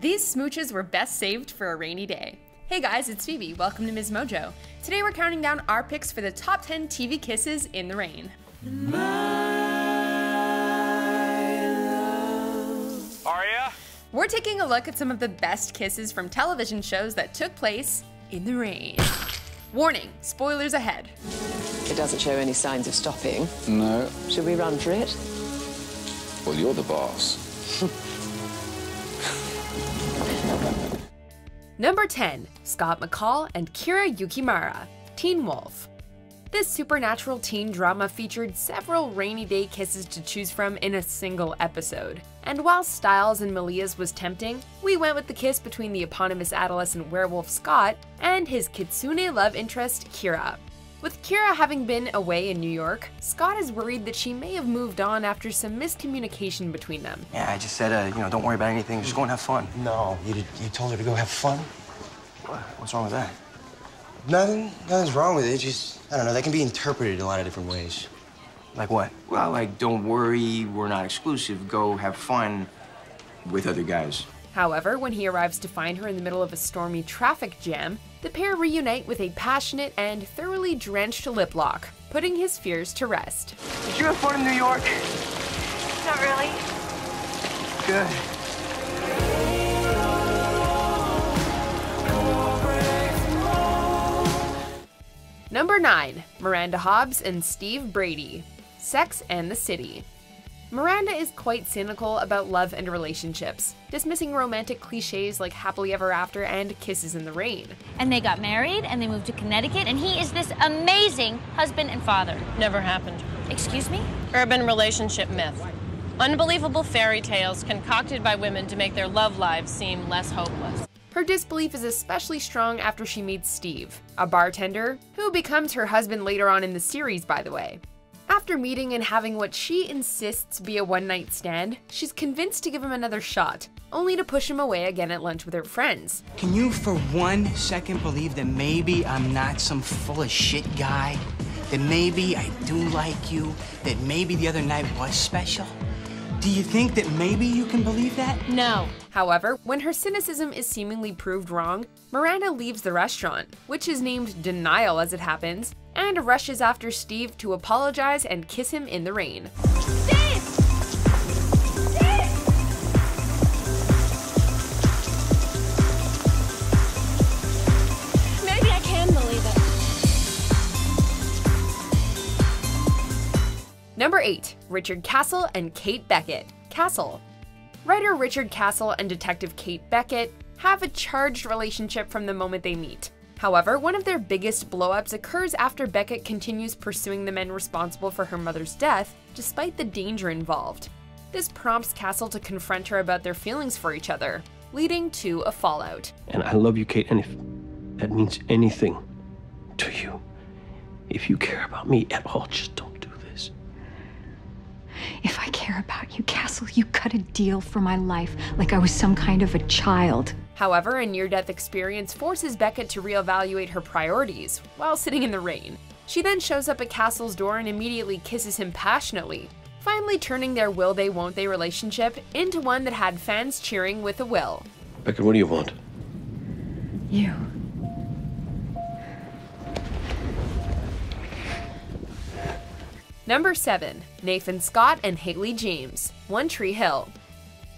These smooches were best saved for a rainy day. Hey guys, it's Phoebe. Welcome to Ms. Mojo. Today we're counting down our picks for the top 10 TV kisses in the rain. Aria? We're taking a look at some of the best kisses from television shows that took place in the rain. Warning, spoilers ahead. It doesn't show any signs of stopping. No. Should we run for it? Well, you're the boss. Number 10, Scott McCall and Kira Yukimura, Teen Wolf. This supernatural teen drama featured several rainy day kisses to choose from in a single episode. And while Stiles and Malia's was tempting, we went with the kiss between the eponymous adolescent werewolf Scott and his kitsune love interest Kira. With Kira having been away in New York, Scott is worried that she may have moved on after some miscommunication between them. Yeah, I just said, uh, you know, don't worry about anything. Just go and have fun. No, you did, you told her to go have fun. What? What's wrong with that? Nothing. Nothing's wrong with it. Just I don't know. That can be interpreted a lot of different ways. Like what? Well, like, don't worry, we're not exclusive. Go have fun with other guys. However, when he arrives to find her in the middle of a stormy traffic jam, the pair reunite with a passionate and thoroughly drenched lip lock, putting his fears to rest. Did you have fun in New York? Not really. Good. Number 9, Miranda Hobbs and Steve Brady, Sex and the City. Miranda is quite cynical about love and relationships, dismissing romantic cliches like happily ever after and kisses in the rain. And they got married and they moved to Connecticut, and he is this amazing husband and father. Never happened. Excuse me? Urban relationship myth. Unbelievable fairy tales concocted by women to make their love lives seem less hopeless. Her disbelief is especially strong after she meets Steve, a bartender who becomes her husband later on in the series, by the way. After meeting and having what she insists be a one night stand, she's convinced to give him another shot, only to push him away again at lunch with her friends. Can you for one second believe that maybe I'm not some full of shit guy? That maybe I do like you? That maybe the other night was special? Do you think that maybe you can believe that? No. However, when her cynicism is seemingly proved wrong, Miranda leaves the restaurant, which is named Denial as it happens, and rushes after Steve to apologize and kiss him in the rain. Steve! Steve! Maybe I can believe it. Number 8. Richard Castle and Kate Beckett. Castle. Writer Richard Castle and Detective Kate Beckett have a charged relationship from the moment they meet. However, one of their biggest blowups occurs after Beckett continues pursuing the men responsible for her mother's death, despite the danger involved. This prompts Castle to confront her about their feelings for each other, leading to a fallout. And I love you, Kate, and if that means anything to you, if you care about me at all, just don't care about you, Castle, you cut a deal for my life like I was some kind of a child. However, a near death experience forces Beckett to reevaluate her priorities while sitting in the rain. She then shows up at Castle's door and immediately kisses him passionately, finally turning their will they won't they relationship into one that had fans cheering with a will. Beckett, what do you want? You. Number 7. Nathan Scott and Haley James, One Tree Hill.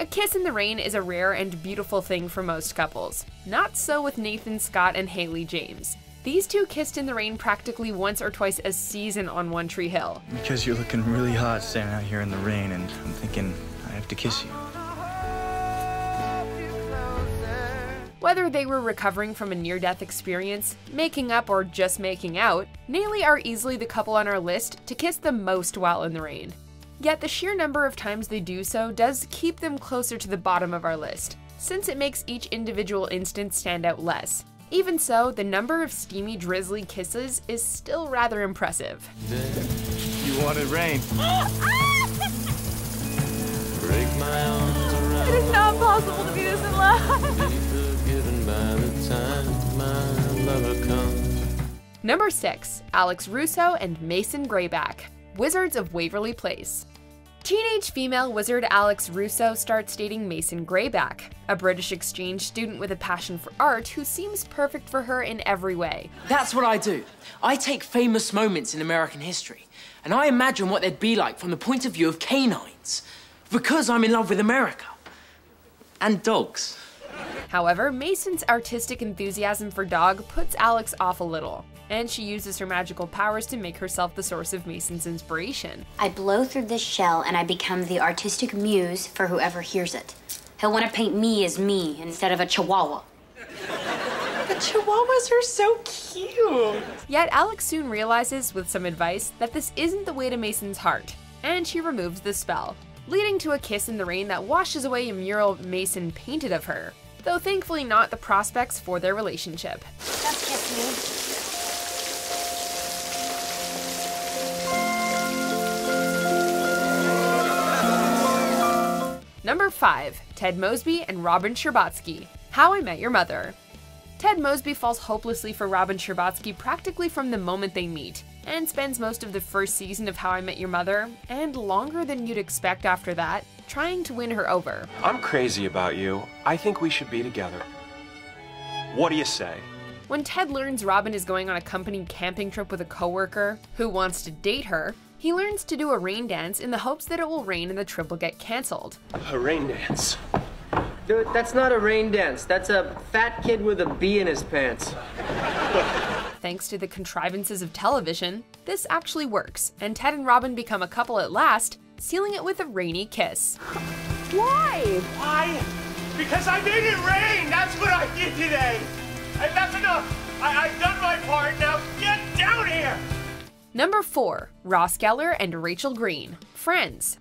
A kiss in the rain is a rare and beautiful thing for most couples. Not so with Nathan Scott and Haley James. These two kissed in the rain practically once or twice a season on One Tree Hill. Because you're looking really hot standing out here in the rain, and I'm thinking I have to kiss you. Whether they were recovering from a near death experience, making up, or just making out, Naley are easily the couple on our list to kiss the most while in the rain. Yet the sheer number of times they do so does keep them closer to the bottom of our list, since it makes each individual instance stand out less. Even so, the number of steamy, drizzly kisses is still rather impressive. You wanted rain. It is not possible to be this in love. Number 6. Alex Russo and Mason Greyback, Wizards of Waverly Place. Teenage female wizard Alex Russo starts dating Mason Greyback, a British exchange student with a passion for art who seems perfect for her in every way. That's what I do. I take famous moments in American history, and I imagine what they'd be like from the point of view of canines. Because I'm in love with America. And dogs. However, Mason's artistic enthusiasm for dog puts Alex off a little, and she uses her magical powers to make herself the source of Mason's inspiration. I blow through this shell and I become the artistic muse for whoever hears it. He'll want to paint me as me instead of a chihuahua. The chihuahuas are so cute. Yet Alex soon realizes, with some advice, that this isn't the way to Mason's heart, and she removes the spell, leading to a kiss in the rain that washes away a mural Mason painted of her, though thankfully not the prospects for their relationship. Just kiss me. Number 5. Ted Mosby and Robin Scherbatsky. How I Met Your Mother. Ted Mosby falls hopelessly for Robin Scherbatsky practically from the moment they meet, and spends most of the first season of How I Met Your Mother, and longer than you'd expect after that, trying to win her over. I'm crazy about you. I think we should be together. What do you say? When Ted learns Robin is going on a company camping trip with a coworker who wants to date her, he learns to do a rain dance in the hopes that it will rain and the trip will get cancelled. A rain dance. Dude, that's not a rain dance. That's a fat kid with a bee in his pants. Thanks to the contrivances of television, this actually works, and Ted and Robin become a couple at last, sealing it with a rainy kiss. Why? Why? Because I made it rain! That's what I did today! And that's enough! I, I've done my part, now get down here! Number 4. Ross Geller and Rachel Green. Friends.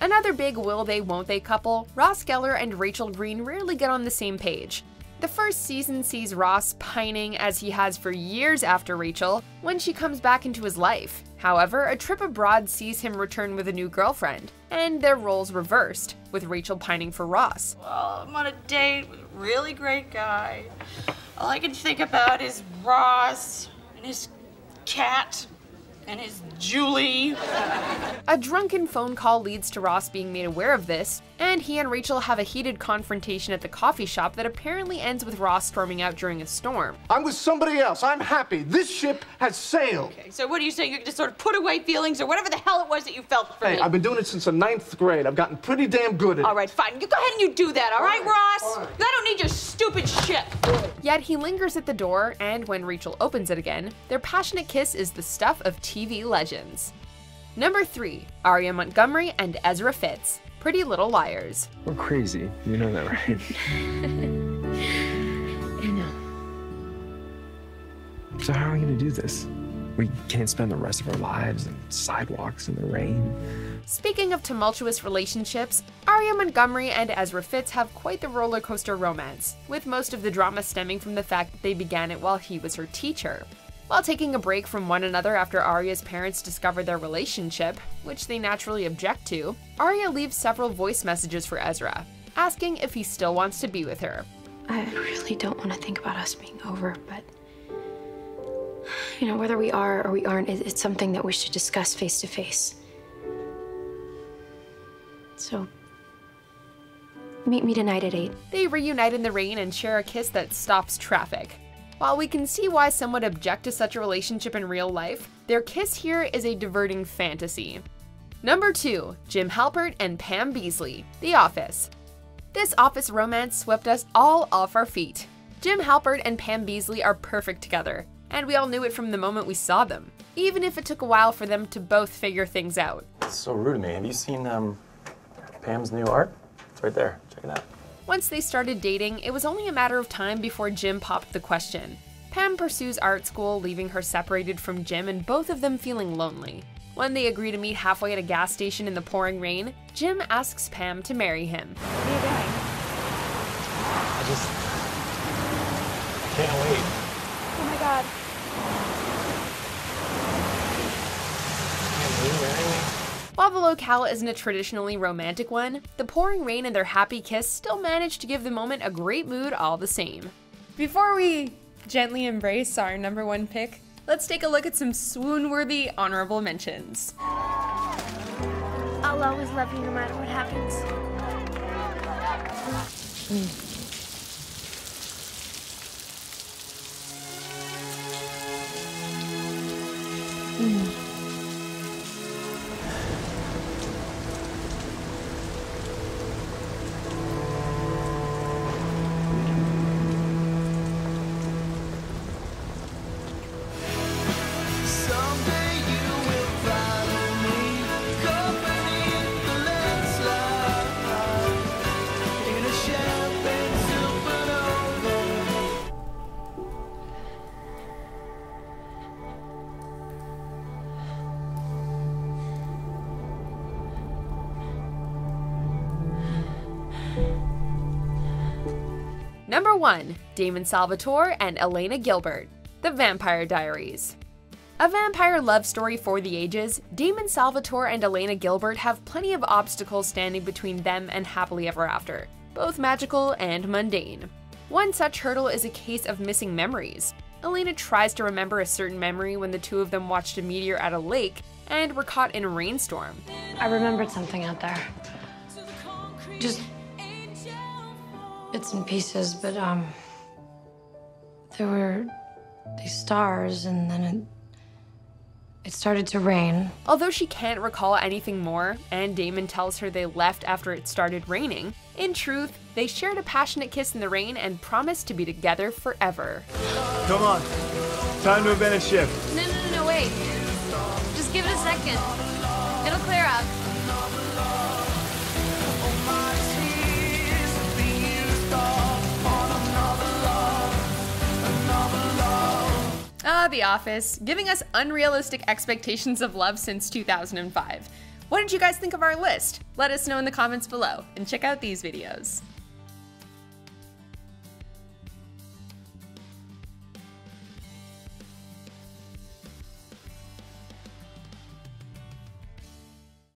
Another big will they won't they couple, Ross Geller and Rachel Green rarely get on the same page. The first season sees Ross pining as he has for years after Rachel when she comes back into his life. However, a trip abroad sees him return with a new girlfriend, and their roles reversed, with Rachel pining for Ross. Well, I'm on a date with a really great guy. All I can think about is Ross and his cat and his Julie. A drunken phone call leads to Ross being made aware of this, and he and Rachel have a heated confrontation at the coffee shop that apparently ends with Ross storming out during a storm. I'm with somebody else. I'm happy. This ship has sailed. Okay, so what are you saying? You can just sort of put away feelings or whatever the hell it was that you felt for Hey, me? I've been doing it since the ninth grade. I've gotten pretty damn good at it. All right, fine. You go ahead and you do that, all right, Ross? I don't need your stupid shit. Yet he lingers at the door, and when Rachel opens it again, their passionate kiss is the stuff of TV legends. Number 3. Aria Montgomery and Ezra Fitz. Pretty Little Liars. We're crazy. You know that, right? I know. So how are we gonna do this? We can't spend the rest of our lives in sidewalks in the rain. Speaking of tumultuous relationships, Aria Montgomery and Ezra Fitz have quite the roller coaster romance, with most of the drama stemming from the fact that they began it while he was her teacher. While taking a break from one another after Aria's parents discover their relationship, which they naturally object to, Aria leaves several voice messages for Ezra, asking if he still wants to be with her. I really don't want to think about us being over, but you know, whether we are or we aren't, it's something that we should discuss face to face. So, meet me tonight at 8. They reunite in the rain and share a kiss that stops traffic. While we can see why some would object to such a relationship in real life, their kiss here is a diverting fantasy. Number 2. Jim Halpert and Pam Beesly, The Office. This office romance swept us all off our feet. Jim Halpert and Pam Beesly are perfect together, and we all knew it from the moment we saw them, even if it took a while for them to both figure things out. It's so rude of me. Have you seen um, Pam's new art? It's right there. Check it out. Once they started dating, it was only a matter of time before Jim popped the question. Pam pursues art school, leaving her separated from Jim and both of them feeling lonely. When they agree to meet halfway at a gas station in the pouring rain, Jim asks Pam to marry him. I just I can't wait. While the locale isn't a traditionally romantic one, the pouring rain and their happy kiss still manage to give the moment a great mood all the same. Before we gently embrace our number one pick, let's take a look at some swoon worthy honorable mentions. I always love you no matter what happens. Hmm. Hmm. Number 1 Damon Salvatore and Elena Gilbert The Vampire Diaries. A vampire love story for the ages, Damon Salvatore and Elena Gilbert have plenty of obstacles standing between them and happily ever after, both magical and mundane. One such hurdle is a case of missing memories. Elena tries to remember a certain memory when the two of them watched a meteor at a lake and were caught in a rainstorm. I remembered something out there. Just bits and pieces, but um, there were these stars, and then it it started to rain. Although she can't recall anything more, and Damon tells her they left after it started raining, in truth, they shared a passionate kiss in the rain and promised to be together forever. Come on. Time to invent a ship. No, no, no, no, wait. Just give it a second. The Office, giving us unrealistic expectations of love since 2005. What did you guys think of our list? Let us know in the comments below, and check out these videos.